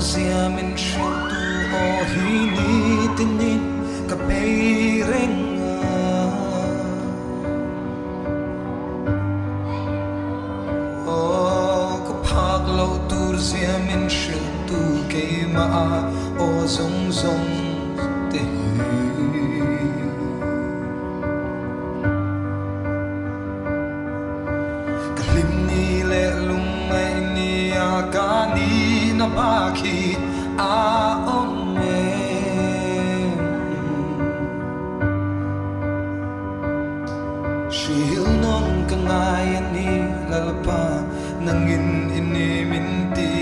siya min shintu o hi ni tinin ka peirenga o ka phak tur zia min shintu ke ma o zong zong te marquis a omen Sihil ni lalapa Nangin iniminti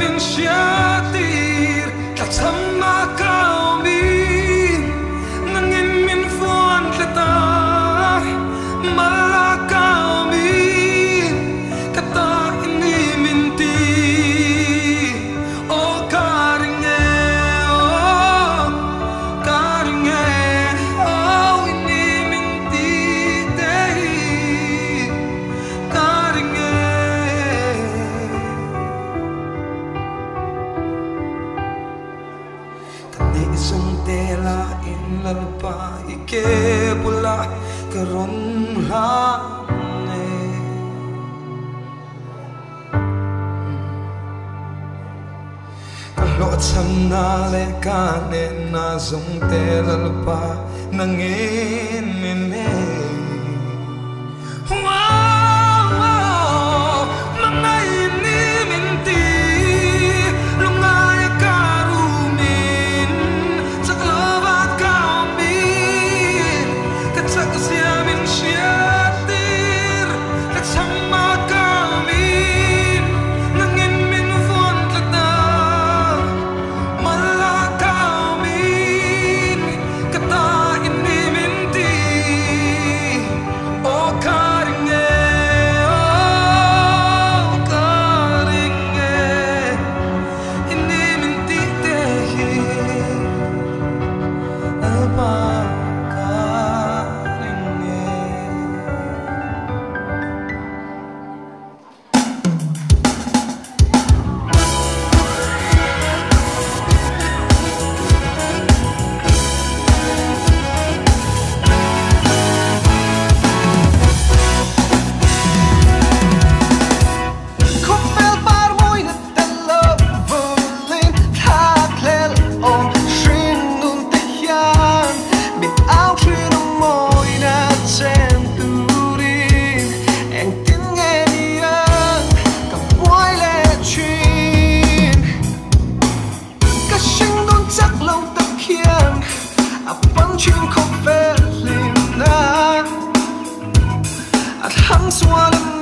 minns jag dir Kallt Kani isang tela in lalpa, ike pula karon hane Kalot sam na le kane na zong tela lalpa, nangin nene. Wow someone